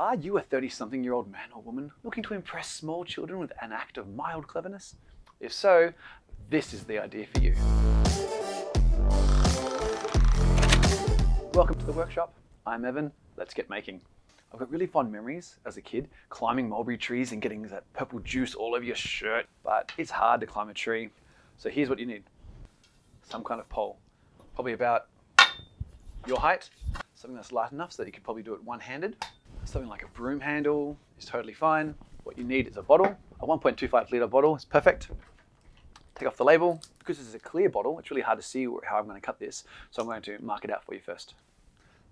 Are you a 30 something year old man or woman looking to impress small children with an act of mild cleverness? If so, this is the idea for you. Welcome to the workshop. I'm Evan. Let's get making. I've got really fond memories as a kid climbing mulberry trees and getting that purple juice all over your shirt, but it's hard to climb a tree. So here's what you need some kind of pole, probably about your height, something that's light enough so that you can probably do it one handed. Something like a broom handle is totally fine. What you need is a bottle. A 1.25 litre bottle is perfect. Take off the label. Because this is a clear bottle, it's really hard to see how I'm going to cut this, so I'm going to mark it out for you first.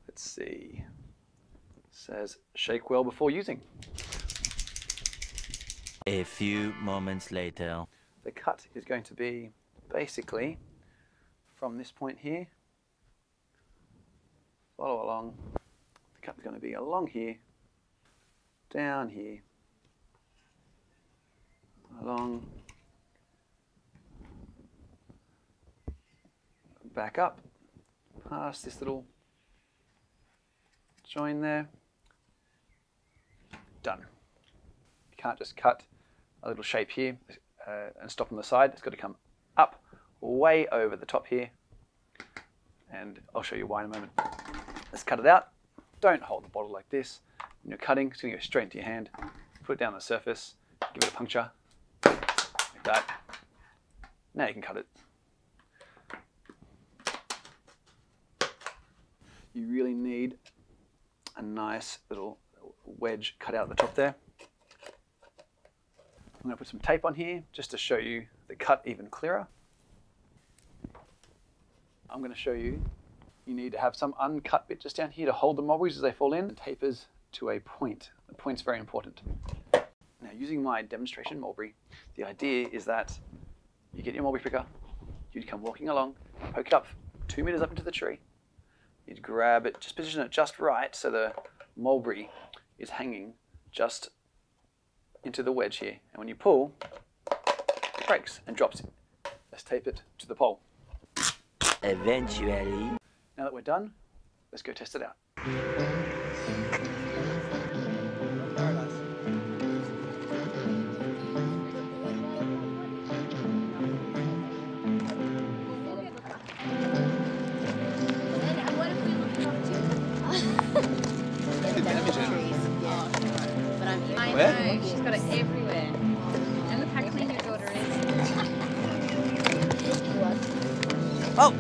Let's see. It says shake well before using. A few moments later. The cut is going to be basically from this point here, follow along. The cut is going to be along here, down here, along, back up, past this little join there, done. You can't just cut a little shape here uh, and stop on the side. It's got to come up, way over the top here, and I'll show you why in a moment. Let's cut it out. Don't hold the bottle like this. When you're cutting, it's going to go straight into your hand. Put it down on the surface, give it a puncture, like that. Now you can cut it. You really need a nice little wedge cut out at the top there. I'm going to put some tape on here just to show you the cut even clearer. I'm going to show you you need to have some uncut bit just down here to hold the mulberries as they fall in and tapers to a point. The point's very important. Now using my demonstration mulberry, the idea is that you get your mulberry picker, you'd come walking along, poke it up two meters up into the tree, you'd grab it, just position it just right so the mulberry is hanging just into the wedge here. And when you pull, it breaks and drops. it. Let's tape it to the pole. Eventually. Now that we're done, let's go test it out. It everywhere. And look how clean your daughter is. Oh,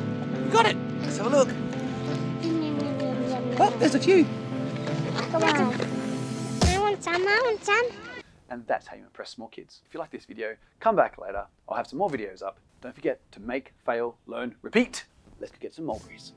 you got it. Let's have a look. Oh, there's a few. Come on. I want some, I want some. And that's how you impress small kids. If you like this video, come back later. I'll have some more videos up. Don't forget to make, fail, learn, repeat. Let's go get some mulberries.